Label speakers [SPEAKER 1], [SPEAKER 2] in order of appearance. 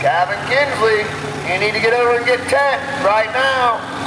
[SPEAKER 1] Kevin Kinsley, you need to get over and get 10 right now.